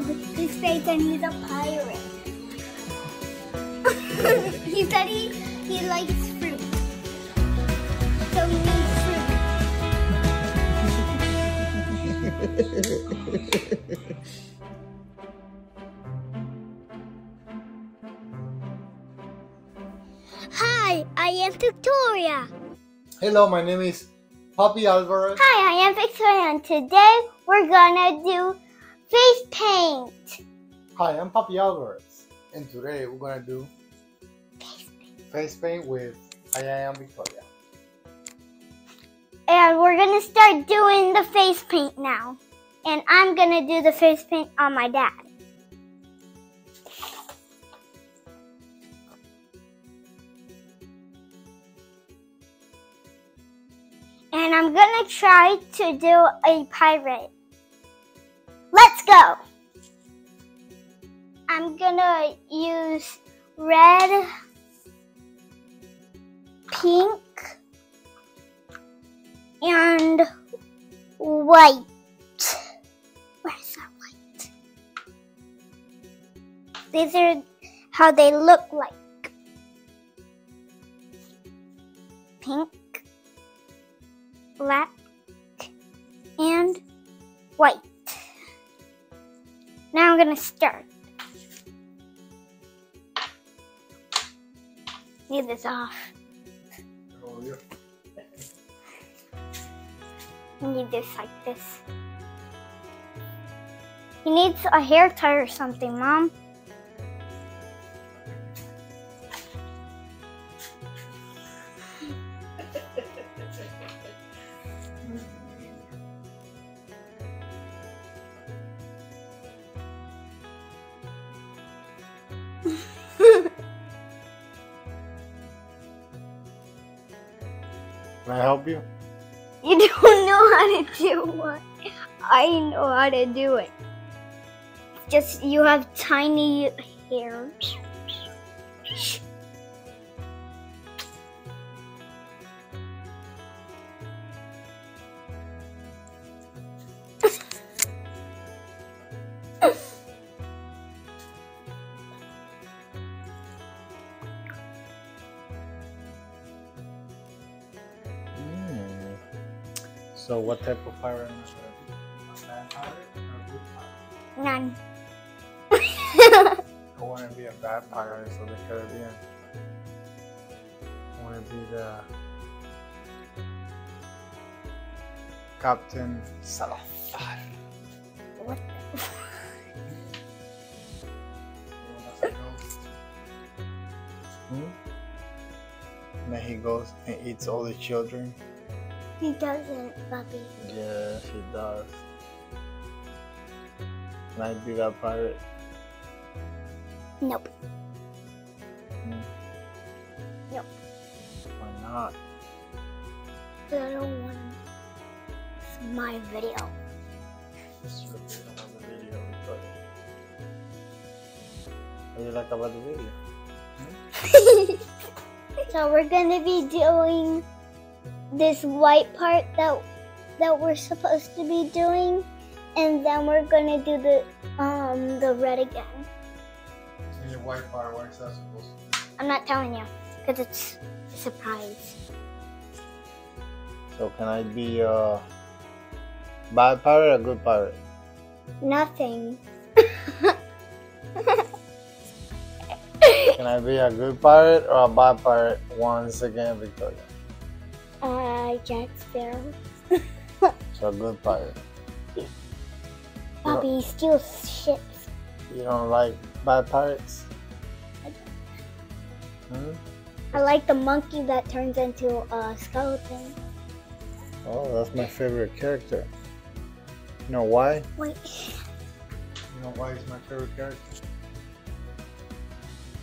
of his face and he's a pirate. he said he, he likes fruit. So he needs fruit. Hi, I am Victoria. Hello, my name is Papi Alvarez. Hi, I am Victoria, and today we're gonna do face paint. Hi, I'm Papi Alvarez, and today we're gonna do face paint with I am Victoria. And we're gonna start doing the face paint now. And I'm gonna do the face paint on my dad. And I'm gonna try to do a pirate. Let's go! I'm gonna use red, pink, and white. Where's that white? These are how they look like. Pink, black, and white. Now I'm gonna start. Need this off. You need this like this. He needs a hair tie or something, Mom. Can I help you? You don't know how to do what? I know how to do it. Just you have tiny hairs. So, what type of pirate am I gonna be? A bad pirate or a good pirate? None. I want to be a bad pirate of the Caribbean. I want to be the Captain Salazar. what? Hmm? And then he goes and eats all the children. He doesn't, Bobby. Yes, he does. Can I be that pirate? Nope. Hmm. Nope. Why not? I don't want to. It's my video. It's your video on the video, but what do you like about the video? so we're gonna be doing this white part that that we're supposed to be doing, and then we're gonna do the um the red again. So your white part, what is that supposed to be? I'm not telling you because it's a surprise. So can I be a bad pirate or good pirate? Nothing. Can I be a good pirate or a bad pirate once again, Victoria? Uh, Jack Sparrow. So a good pirate. Bobby steals ships. You don't like bad pirates? Hmm? I like the monkey that turns into a skeleton. Oh, that's my favorite character. You know why? Wait. You know why he's my favorite character?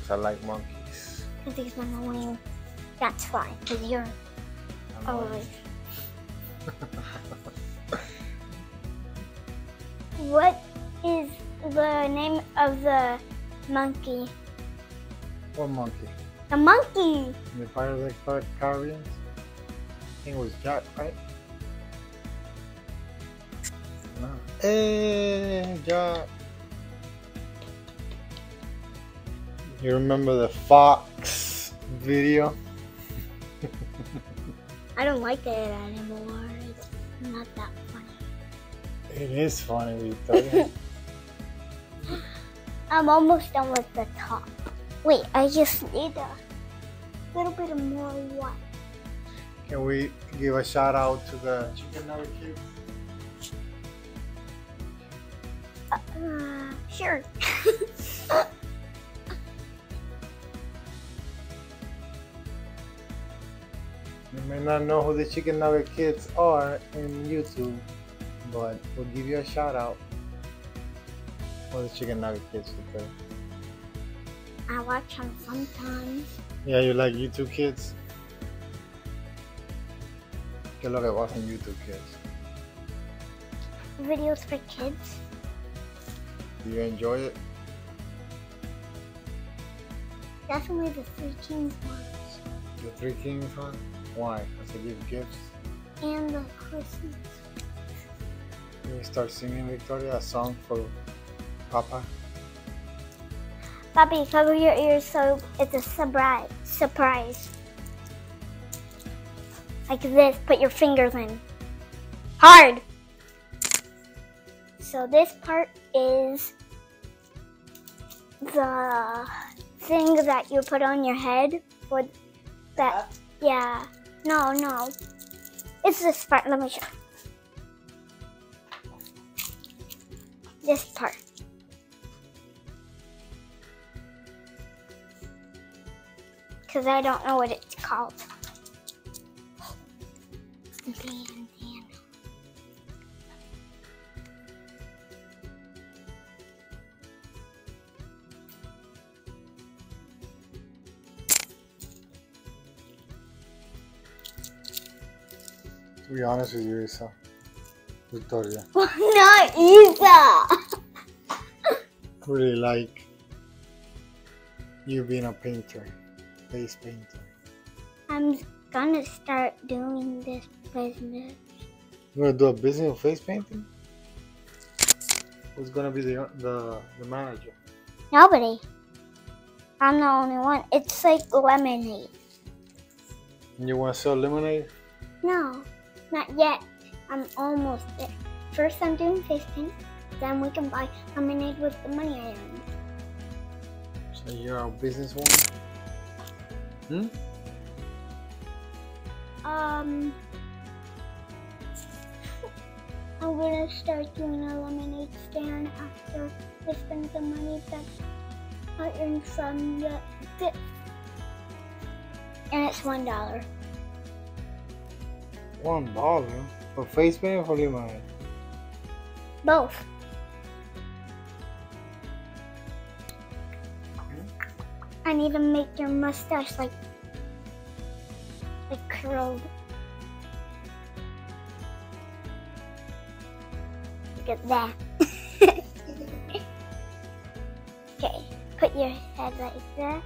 'Cause I like monkeys. Because he's annoying. That's fine. Because you're what is the name of the monkey? What monkey? The monkey! In the Pirates of the Caribbeans? I think it was Jack, right? No. Hey, Jack! You remember the fox video? I don't like it anymore. It's not that funny. It is funny, Victoria. I'm almost done with the top. Wait, I just need a little bit of more white. Can we give a shout out to the chicken nugget kids? Uh, sure. may not know who the chicken nugget kids are in YouTube, but we'll give you a shout out for the chicken nugget kids. Okay? I watch them sometimes. Yeah, you like YouTube kids? ¿Qué es lo que en YouTube kids? Videos for kids. Do you enjoy it? Definitely the Three Kings ones. The Three Kings one? Why? Because they give gifts. And the Christmas. Can you start singing, Victoria, a song for Papa? Bobby, cover your ears so it's a surprise. Surprise. Like this. Put your fingers in. Hard. So this part is the thing that you put on your head for that. Yeah. No, no. It's this part. Let me show. This part. Because I don't know what it's called. Be honest with you, Isa. Victoria. Not Isa! Really like you being a painter, face painter. I'm gonna start doing this business. You wanna do a business of face painting? Who's gonna be the the, the manager? Nobody. I'm the only one. It's like lemonade. And you wanna sell lemonade? No, not yet. I'm almost there. First, I'm doing face paint. Then we can buy lemonade with the money I earn. So you're a businesswoman? Hmm? Um, I'm gonna start doing a lemonade stand after I spend the money that I earned from the. And it's one dollar. One dollar for face paint or for lemonade? Both. I need to make your mustache like like curled. Look at that. okay, put your head like that.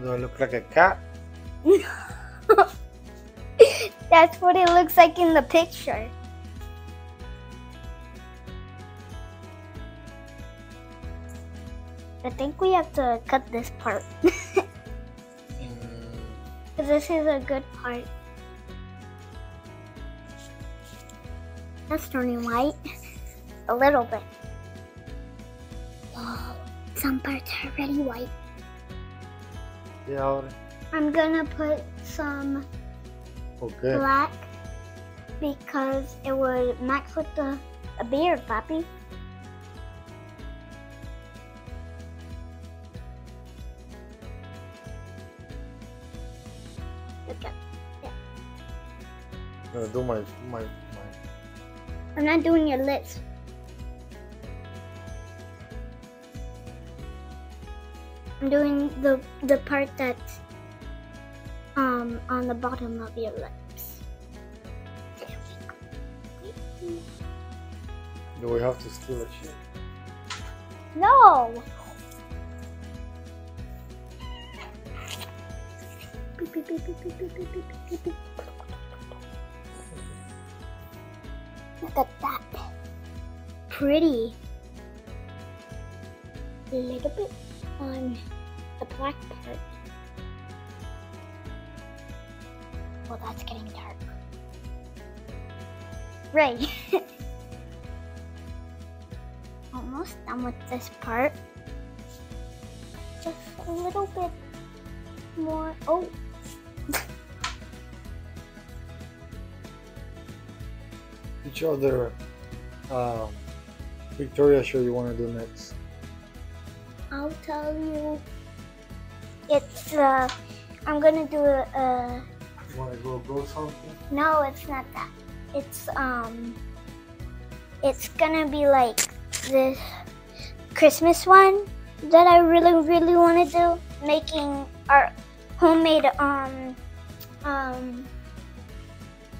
Do I look like a cat? That's what it looks like in the picture. I think we have to cut this part. Mm. Because this is a good part. That's turning white. A little bit. Whoa, some parts are already white. Yeah. I'm gonna put some oh, Okay. black because it would match with the, the beard. Look at I'm gonna do my my my. I'm not doing your lips. I'm doing the the part that's um, on the bottom of your lips. Do we have to steal a? No! Look at that. Pretty. A little bit on the black Right. Almost done with this part. Just a little bit more. Oh. Which other um, Victoria show you want to do next? I'll tell you. It's uh, I'm gonna do a, a You want to go go something? no, it's not that. It's um, it's gonna be like this Christmas one that I really really want to do, making our homemade um um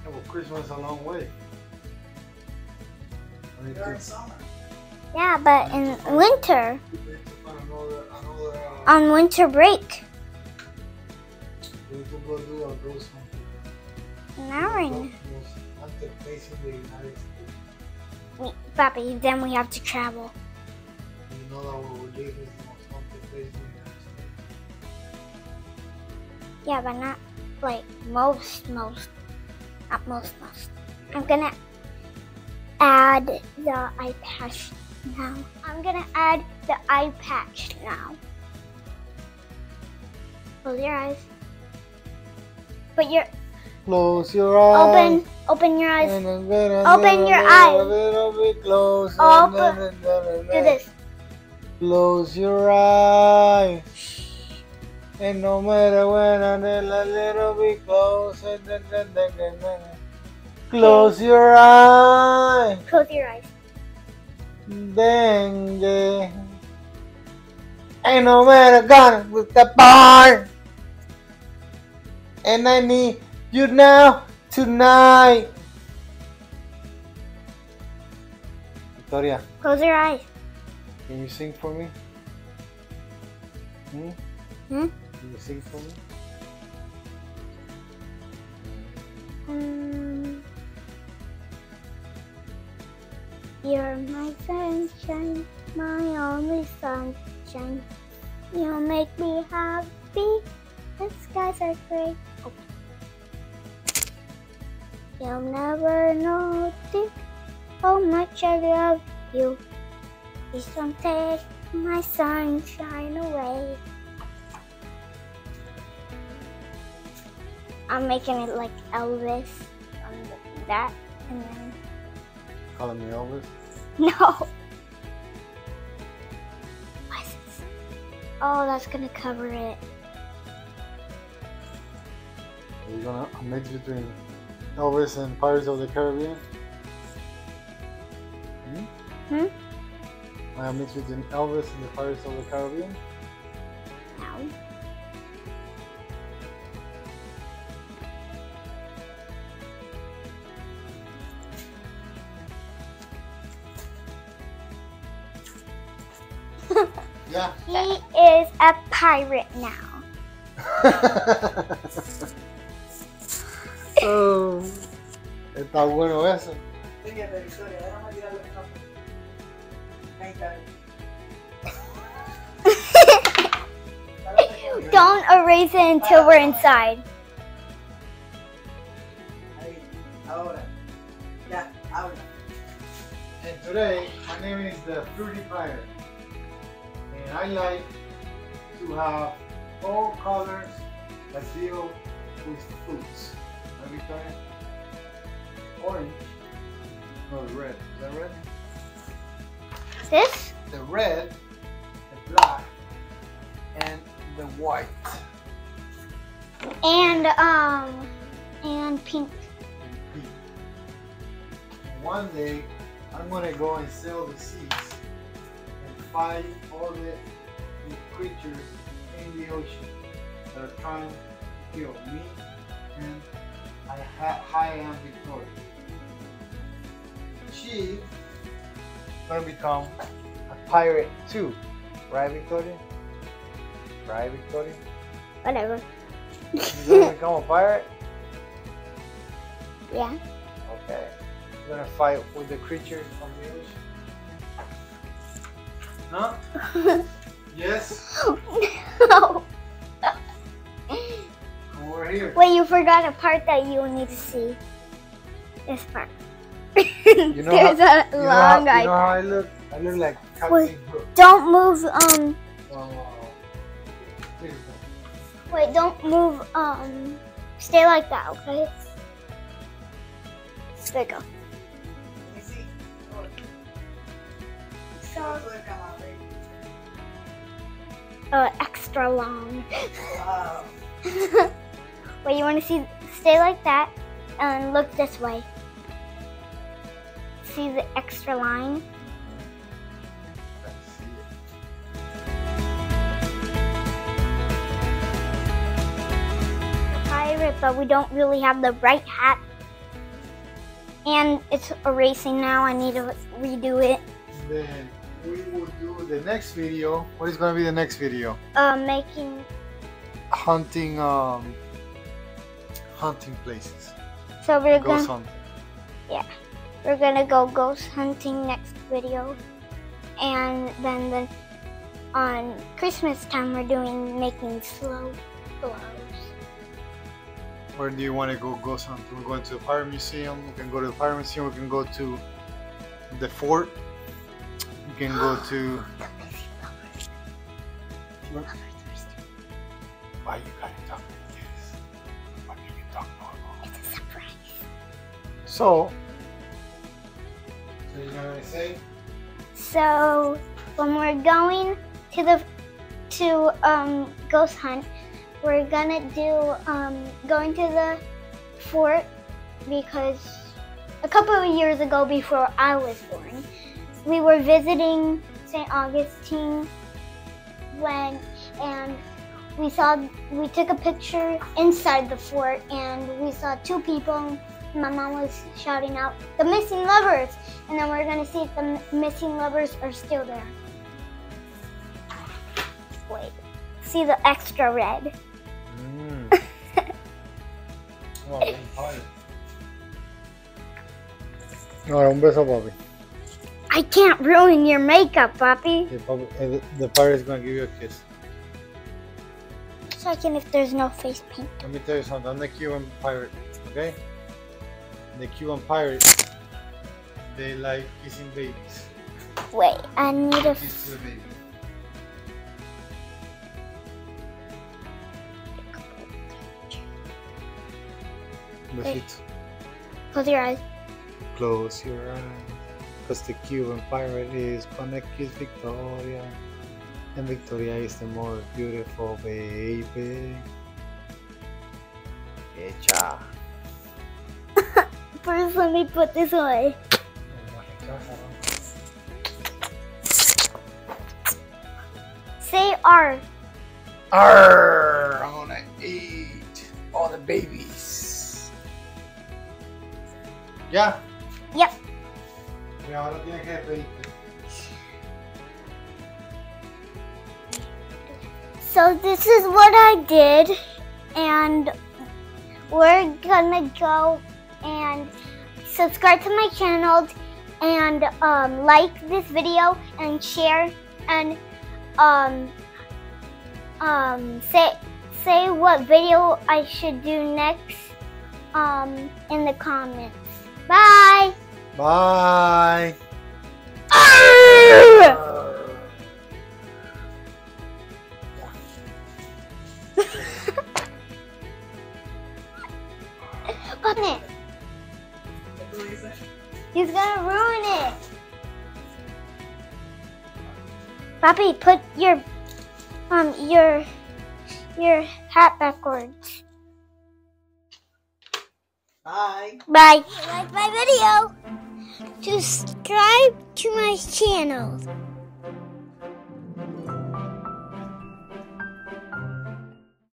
Yeah, well, Christmas a long way. I need to- yeah, but in winter we need to find another- another, uh, on winter break. we need to go do a ghost hunting. Now in- place in the United States. Papi, then we have to travel. You know that where we live is the most haunted place in the United States. Yeah, but not like most, most, not most, most. I'm gonna add the eye patch now. I'm gonna add the eye patch now. Close your eyes. Put your Close your eyes. open, open your eyes. Open your eyes. A little bit closer. Open- Do this. Close your eyes. And no matter when I'm a little bit closer. Close your eyes. Close your eyes. Dengue. Ain't no matter gonna with the bar. And I need you now, tonight. Victoria, Close your eyes. can you sing for me? Hmm? Hmm? Can you sing for me? Um, you're my sunshine, my only sunshine. You make me happy. The skies are gray. You'll never know how much I love you. Please don't take my sunshine away. I'm making it like Elvis on that, and then Calling me Elvis. no. Oh, that's gonna cover it. You're you gonna a mix between Elvis and Pirates of the Caribbean? Hmm? Hmm? Am I a mix between Elvis and the Pirates of the Caribbean? No. Yeah. He is a pirate now. oh, está bueno eso. Fíjate, Victoria, déjame tirarle el campo. Ahí está. Don't erase it until we're inside. Ahí, ahora. Ya, habla. And today, my name is the Fruity Pirate. And I like to have all colors that deal with fruits. Right, Victoria? Orange. No, the red. Is that red? This? The red, the black, and the white. And um and pink. and pink. One day, I'm gonna go and sell the seeds and fight all the creatures in the ocean that are trying to kill me and I I am Victoria. She gonna become a pirate too, right, Victoria? Right, Victoria? Whatever. You gonna become a pirate? Yeah. Okay. You're gonna fight with the creatures from the ocean. Huh? Yes. no. Here. Wait, you forgot a part that you need to see. This part. You know There's how, a long how, you know how eye. I look? I look like Wait. Don't move. Um. Go. Wait. Don't move. Um. Stay like that. Okay. There you go. Let me see. Oh, So, puede cámara, baby. uh, extra long. Wow. Wait, you want to see? Stay like that, and look this way. See the extra line? Let's see it. pirate, but we don't really have the right hat. And it's erasing now. I need to redo it. Then we will do the next video. What is gonna be the next video? Uh, making Hunting um hunting places. so we're Ghost gonna hunting. Yeah. We're gonna go ghost hunting next video, and then the on Christmas time we're doing making slow glows. Where do you want to go ghost hunting? We're going to the fire Museum. We can go to the fire Museum. We can go to the fort. We can go to. Why you talk So. So you know what I say? So when we're going to the to um, ghost hunt, we're gonna do um, going to the fort because a couple of years ago, before I was born, we were visiting St. Augustine when and we saw we took a picture inside the fort and we saw two people. My mom was shouting out the missing lovers, and then we're gonna see if the m- missing lovers are still there. Wait, see the extra red. Mm. oh, Ahora un beso, papi. I can't ruin your makeup, papi, eh, the, pirate is gonna give you a kiss. Second, if there's no face paint. Let me tell you something. I'm the Cuban pirate, okay? The Cuban pirate, they like kissing babies. Wait, I need a. Kiss to the baby. Besito. Close your eyes. Close your eyes. Because the Cuban pirate is gonna kiss Victoria. And Victoria is the more beautiful baby. Hecha. First, let me put this away. Say R. Arr, I'm gonna eat all the babies. ¿Ya? Yep. Y ahora tienes que despedirte. So this is what I did, and we're gonna go and subscribe to my channel and um, like this video and share and um, um, say say what video I should do next um, in the comments. Bye. Bye. Papi, put your um your your hat backwards. Bye. Bye. Like my video. Subscribe to my channel.